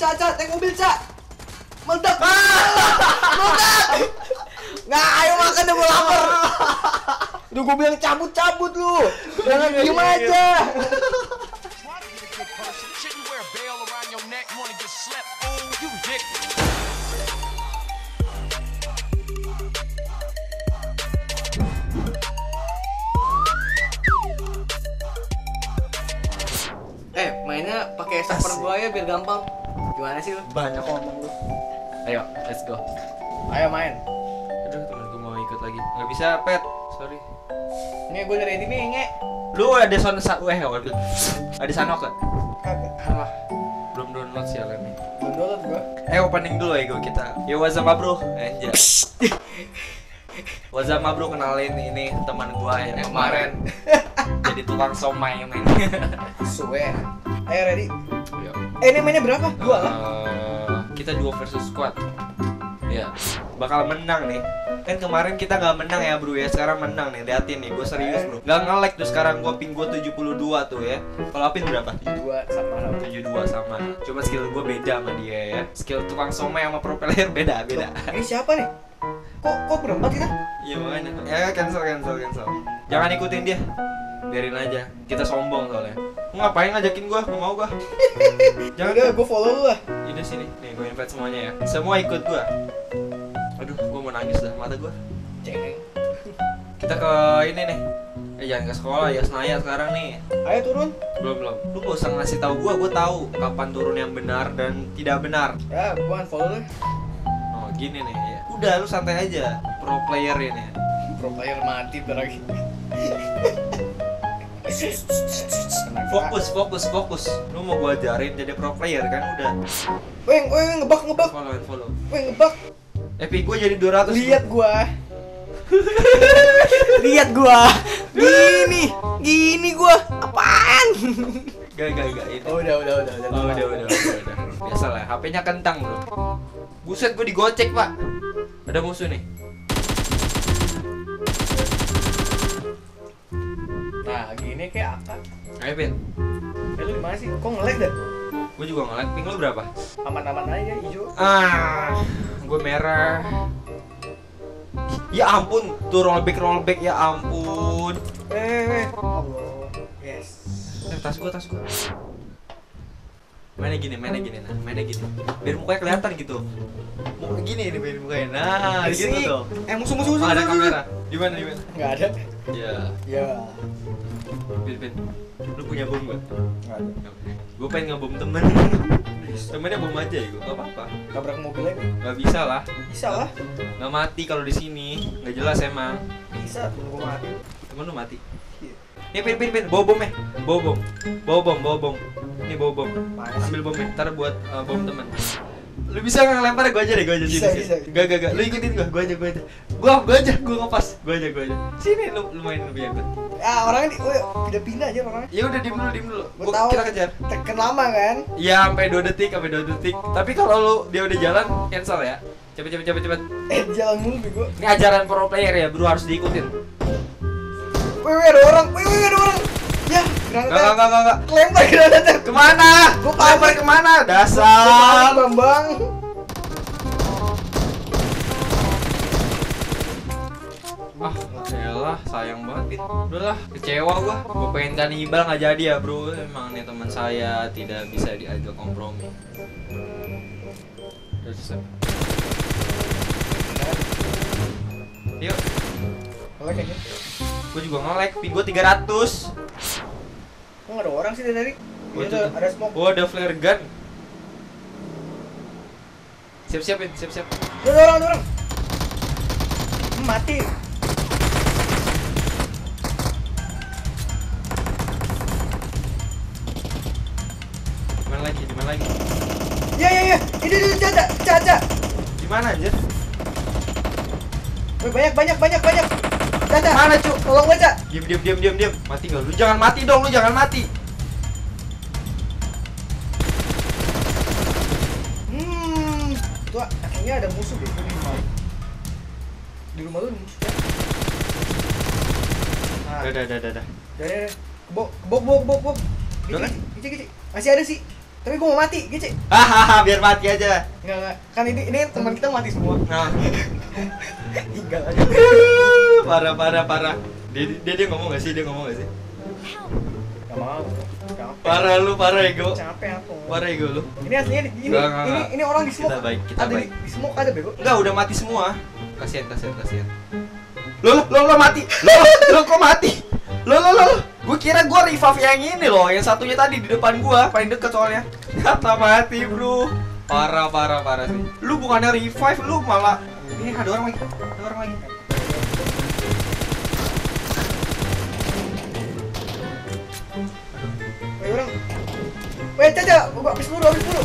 Caca, naik mobil, Ca. Meledak. Meledak. Nggak, ayo makan deh, lapar. Udah gue bilang cabut-cabut lu. Jangan diem aja. Shouldn't wear a bell around your neck, wanna get slept. Oh, you dick. Eh, mainnya pakai server gua ya biar gampang. Gimana sih lu? Banyak ngomong lu. Ayo, let's go. Ayo main. Aduh, temen gue mau ikut lagi. Nggak bisa, Pet. Sorry. Nih gue ready nih, nge. Lu ada son sa eh waduh. Ada sanok gak? Kagak. Alah. Belum download sialan nih. Belum download gua. Eh opening dulu ya gue kita. Yo what's up bro? Anjir. What's up bro kenalin ini teman gua yang kemarin jadi tukang somai men. Suwe. Ayo ready. Eh, ini mainnya berapa? Dua lah. Eh, kita duo versus squad. Ya, bakal menang nih. Kan kemarin kita nggak menang ya bro ya, sekarang menang nih. Liatin nih, gue serius bro. Nggak nge-lag tuh sekarang gue ping gue 72 tuh ya. Kalau Apin berapa? Dua sama lah. 72 sama. Cuma skill gue beda sama dia ya. Skill tukang somai sama pro player beda beda. Ini siapa nih? Kok kok berempat kita? Iya makanya. Ya cancel cancel cancel. Jangan ikutin dia. Biarin aja. Kita sombong soalnya. Lu ngapain ngajakin gua? Nggak mau gua. Jangan Udah, gue follow lu lah. Ini sini. Nih gue invite semuanya ya. Semua ikut gua. Aduh, gua mau nangis dah mata gua. Cengeng. Kita ke ini nih. Eh jangan ke sekolah ya Senaya sekarang nih. Ayo turun. Belum belum. Lu gak usah ngasih tahu gua, gua tahu kapan turun yang benar dan tidak benar. Ya, gua follow lu. Oh, gini nih ya. Udah lu santai aja. Pro player ini. Pro player mati lagi. Fokus, fokus, fokus. Lu mau gua ajarin jadi pro player kan udah. Weng, weng, ngebak, ngebak. Follow follow. Weng, ngebak. Epic gua jadi 200. Lihat gua. Lihat gua. Gini, gini gua. Apaan? Gak, gak, gak ini. Oh, udah, udah, udah, udah. Oh, udah, udah, udah, udah. Biasa lah, HP-nya kentang bro. Buset, gue digocek pak. Ada musuh nih. Nah, gini kayak apa? Ayo Pin, Eh, lu di mana sih? Kok nge-lag dah? gue juga nge-lag. Ping lu berapa? Aman-aman aja, hijau. Ah, gue merah. Ya ampun, tuh rollback rollback ya ampun. Eh, eh, Allah. Yes. Eh, tas gue, tas gue. Mainnya gini, mainnya gini, nah, mainnya gini. Biar mukanya kelihatan gitu. Muka gini nih, biar mukanya. Nah, gitu tuh. Eh, musuh, musuh, musuh. Ada musuh, kamera. Di mana, di mana? Nggak ada. Ya, Ya. Pin, Pin. Lu punya bom gak? Nggak ada. Gue pengen ngebom temen Temennya bom aja ya gue, gak apa-apa Tabrak mobil aja. Gak bisa lah, Bisa lah. gak mati kalau di sini Gak jelas emang Bisa, tunggu gua mati. Temen lu mati Iya. Nih pin pin pin, bawa bom eh Bawa bom Bawa bom, bawa bom Ini bawa bom? Ambil bomnya, ntar buat uh, bom temen Lu bisa nggak ngelempar gue aja deh, gue aja Bisa, sini, bisa. Gak, gak, gak, lu ikutin gue, gue aja, gue aja Gue, gue aja, gue ngepas Gue aja, gue aja Sini, lu, lu main lebih ikut Ah, orangnya di, oh, pindah-pindah aja orangnya. Ya udah, diem dulu, diem dulu Gua tahu. Kita kejar Tekan lama kan? Iya, sampai 2 detik, sampai 2 detik Tapi kalau lu, dia udah jalan, cancel ya Cepet, cepet, cepet, cepet Eh, jalan mulu bego. Ini ajaran pro player ya, bro harus diikutin. Wih, wih, ada orang. Wih, ada orang. Ya, Enggak, granatnya. enggak, enggak. Lempar granatnya. Ke mana? Gua Lempar panik. ke mana? Bang, Dasar. Bambang. Ah, elah, sayang banget, Pin. Udahlah, kecewa gua. Gua pengen kanibal nggak jadi ya, bro. Emang nih teman saya tidak bisa diajak kompromi. Udah selesai. Yuk, Oke, kayaknya. gua juga nge-lag, pin gua 300. Kok ada orang sih dari tadi? Oh, Iya, ada, ada smoke. Oh, ada flare gun. Siap-siap, siap-siap. Ada orang, ada orang. Mati. Di mana lagi? Di mana lagi? Ya, ya, ya. Ini, ini, caca, caca. Di mana anjir? Banyak, banyak, banyak, banyak. Caca. Mana, Cuk? Tolong gua, Ca. Diam, diam, diam, diam, diam. Mati nggak? Lu jangan mati dong, lu jangan mati. Hmm. Itu kayaknya ada musuh deh di rumah. Di rumah lu ada musuh. Ca. Nah, Udah, udah, udah, udah. Ya, ya, ya. Kebok, kebok, kebok, kebok, kebok. Udah kan? Gici, gici, gici. Masih ada sih. Tapi gue mau mati, Gece. Hahaha, biar mati aja. Enggak, enggak. Kan ini ini teman kita mati semua. Nah, Tinggal aja. parah parah parah. Dia, dia dia ngomong gak sih? Dia ngomong gak sih? Gak mau. Capek. Parah lu, parah ego. Capek aku. Parah ego lu. Ini aslinya di- ini Enggak, enggak, ini ini orang di smoke. Kita baik, kita ada baik. Di, di smoke ada bego. Enggak, udah mati semua. Kasihan, kasihan, kasihan. Lo, lo, lo mati. Lo, lo kok mati? Lo, lo, lo. Gue kira gue revive yang ini loh, yang satunya tadi di depan gua, paling deket soalnya. Ternyata mati, bro. Parah, parah, parah sih. Lu bukannya revive, lu malah ini ada orang lagi, ada orang lagi. Woi Caca, gua habis dulu, habis dulu.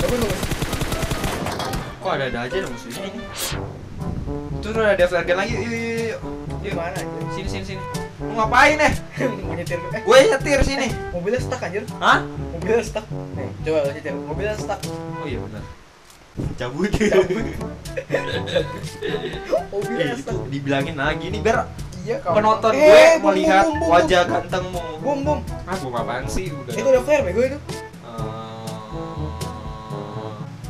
Bagus bagus. Kok ada-ada aja dong musuhnya ini. Tuh, tuh ada flagan lagi. Yuk, yuk, yuk, yuk. Anjir? Sini, sini, sini. Mau ngapain eh? Mau nyetir. Eh, Gue nyetir sini. mobilnya stuck anjir. Hah? Mobilnya stuck. Nih, coba lo nyetir. Mobilnya stuck. Oh iya benar. Cabut. Mobilnya Eh, stuck. dibilangin lagi nih biar Iya, kawan. penonton Eh, gue bum, mau bum, bum, wajah bum. gantengmu. Bum bum. Ah, bum apaan sih? Udah. Itu udah flare bego itu. Eh,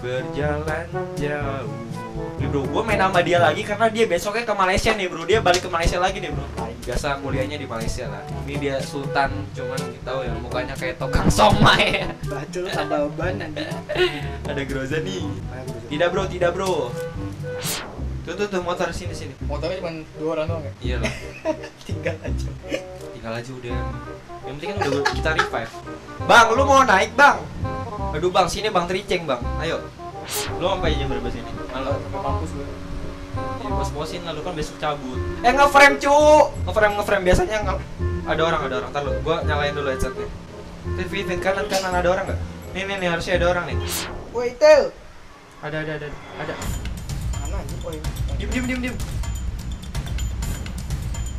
berjalan jauh. Nih bro, gue main sama dia lagi karena dia besoknya ke Malaysia nih bro. Dia balik ke Malaysia lagi nih bro. Biasa kuliahnya di Malaysia lah. Ini dia Sultan, cuman kita tahu ya mukanya kayak tukang somai. Bacul sambal ban. Ada Groza nih. Tidak bro, tidak bro. Tuh tuh tuh motor sini sini. Motornya cuma dua orang doang ya. Iya lah. Tinggal aja. Tinggal aja udah. Yang penting kan udah kita revive. Bang, lu mau naik bang? Aduh bang, sini bang tericeng bang. Ayo. Lu sampai jam berapa sini? Malam. Sampai mampus gue. Ya, bos-bosin lah, lu kan besok cabut. Eh nge-frame cu, nge-frame nge-frame biasanya nge ada orang ada orang. Ntar lu, gua nyalain dulu headsetnya. Vin, Vin, kanan kanan ada orang nggak? Nih nih nih harusnya ada orang nih. Woi Tel. Ada ada ada ada. Mana anjir woi. Diem diem diem diem.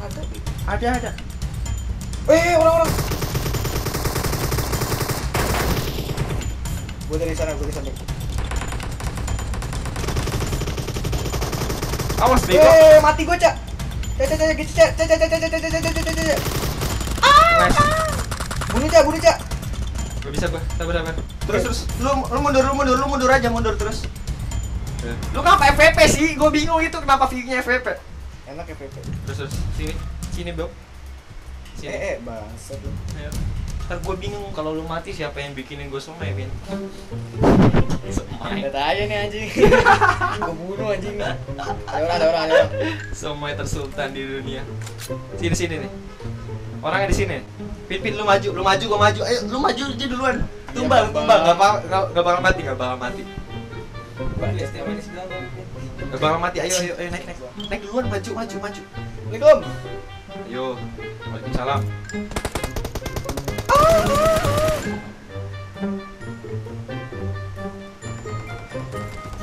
Ada. Ada ada. Eh, orang-orang. Gue dari sana, gue dari sana. Awas bego. Eh, mati gue, Cak. Cak, cak, cak, gitu, cak, cak, cak, cak, cak, cak, cak, cak, cak, cak. Nice. Bunuh, Cak, bunuh, Cak. Gak bisa gua, sabar sabar. Terus terus, lu lu mundur lu mundur lu mundur aja mundur terus. Lu kenapa FVP sih? Gue bingung itu kenapa view-nya FVP. Enak ya, PP. Terus terus sini sini bro. Sini. Eh, eh, bangsat lu. Ayo. Ntar gue bingung kalau lu mati siapa yang bikinin gue somai, Vin? Somai. Lihat aja nih anjing. gue bunuh anjing. Ada orang, ada orang, ada orang. Somai tersultan di dunia. Sini sini nih. Orangnya di sini. Pin pin lu maju, lu maju, gua maju. Ayo, lu maju aja duluan. Tumbal, Ya, tumbal, Bang. gak bakal gak, gak bakal mati, gak bakal mati. Bakal mati. Ayo, ayo, ayo naik, naik. Naik duluan, maju, maju, maju. Assalamualaikum. Ayo. Waalaikumsalam.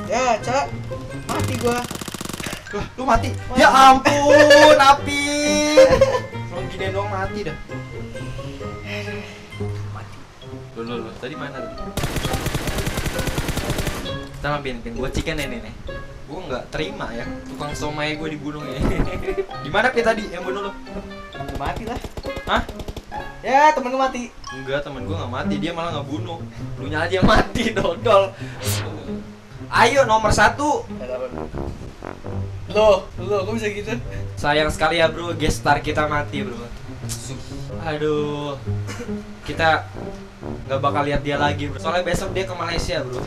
Ya, Cak. Mati gua. Lah, lu mati. Ya ampun, Api. Kalau gini doang mati dah. Mati. Loh, loh, loh. Tadi mana tadi? Tolong pin, pin. Gua chicken ini nih. Gua nggak terima ya. Tukang somai gua dibunuh ya. Gimana pin tadi yang bunuh lu? Mati lah. Hah? Ya, temen lu mati. Enggak, temen gua nggak mati. Dia malah nggak bunuh. Lu aja yang mati, dodol. Ayo nomor satu. Lo, lo, kok bisa gitu? Sayang sekali ya bro, guest star kita mati bro. Aduh, kita nggak bakal lihat dia lagi bro. Soalnya besok dia ke Malaysia bro.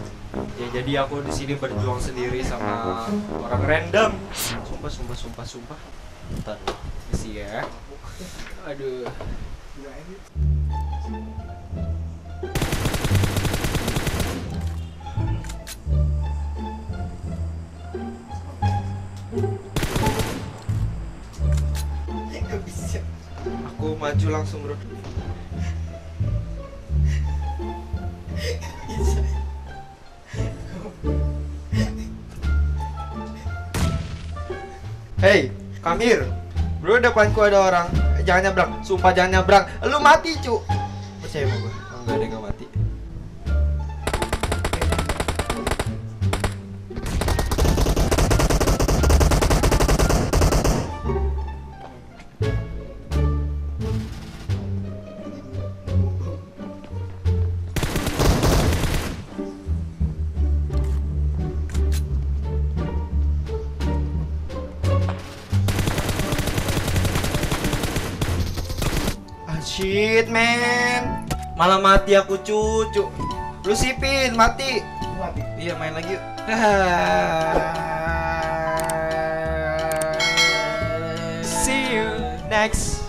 Ya jadi aku di sini berjuang sendiri sama orang random. Sumpah, sumpah, sumpah, sumpah. Ntar, isi ya. Aduh. Aku maju langsung bro. Hey, come here. Bro, depanku ada orang. Jangan nyabrang. Sumpah jangan nyabrang. Lu mati, cu. Percaya sama gua. Enggak ada yang mati. Shit man. Malah mati aku cucu. Lu sipin mati. Mati. Iya main lagi yuk. See you next